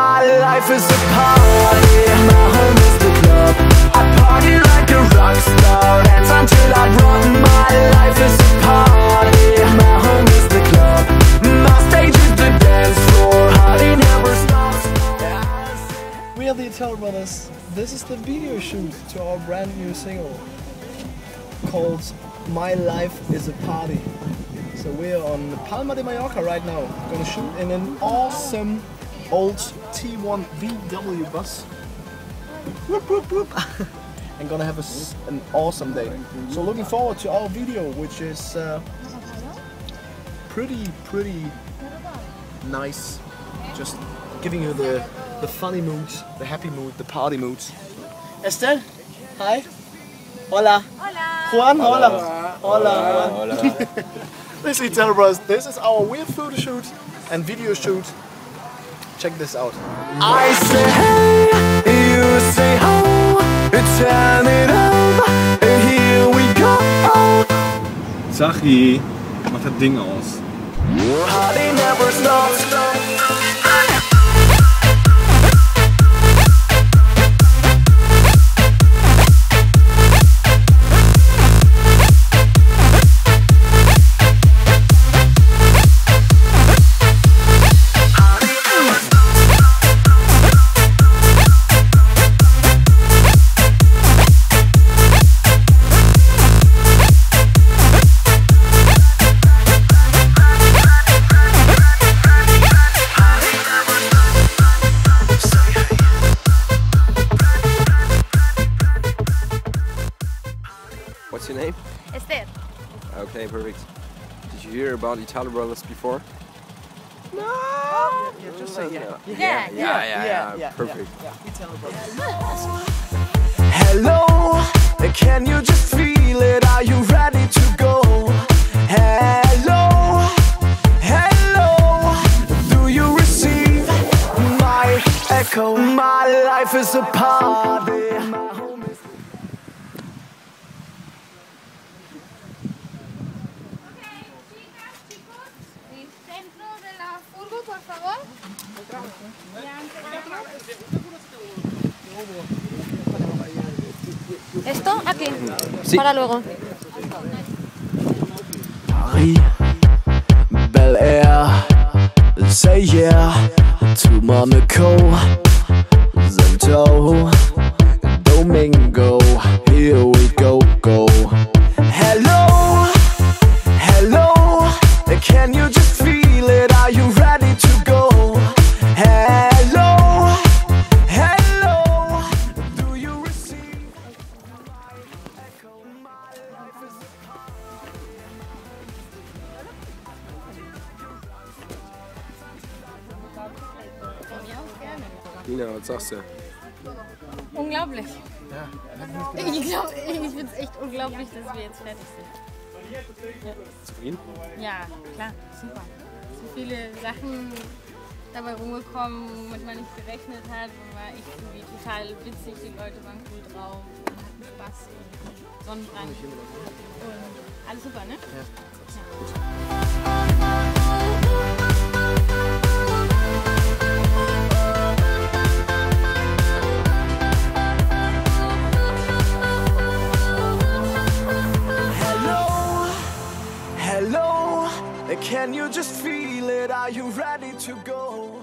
My life is a party. My home is the club. I party like a rock star. Dance until I drop. My life is a party. My home is the club. My stage is the dance floor. Party never stops. We are the Italo Brothers. This is the video shoot to our brand new single called My Life is a Party. So we're on Palma de Mallorca right now. Gonna shoot in an awesome old T1 VW bus. Whoop, whoop, whoop. and gonna have a s an awesome day. So looking forward to our video, which is uh, pretty, pretty nice. Just giving you the, the funny moods, the happy mood, the party moods. Estelle, hi. Hola. Hola. Juan, hola. Hola. Juan. this is Italo Bros. This is our weird photo shoot and video shoot. Check this out. I say hey, you say ho. Turn it up. Here we go. Sachi, mach das Ding aus. Okay, perfect. Did you hear about Italo Brothers before? Yeah, just say yeah. Yeah, yeah, yeah, yeah, yeah, perfect. Yeah, Italo Bros. Hello, can you just feel it? Are you ready to go? Hello, hello, do you receive my echo? My life is a party. ¿Esto? Aquí. Para luego. Bel Air, say yeah to Monaco, Domingo. Nina, was sagst du? Unglaublich. Ich glaube, ich finde es echt unglaublich, dass wir jetzt fertig sind. Zufrieden? Ja, klar, super. So viele Sachen dabei rumgekommen, womit man nicht gerechnet hat. Und war echt irgendwie total witzig. Die Leute waren cool drauf und hatten Spaß und Sonnenbrand. Und alles super, ne? Hello, can you just feel it? Are you ready to go?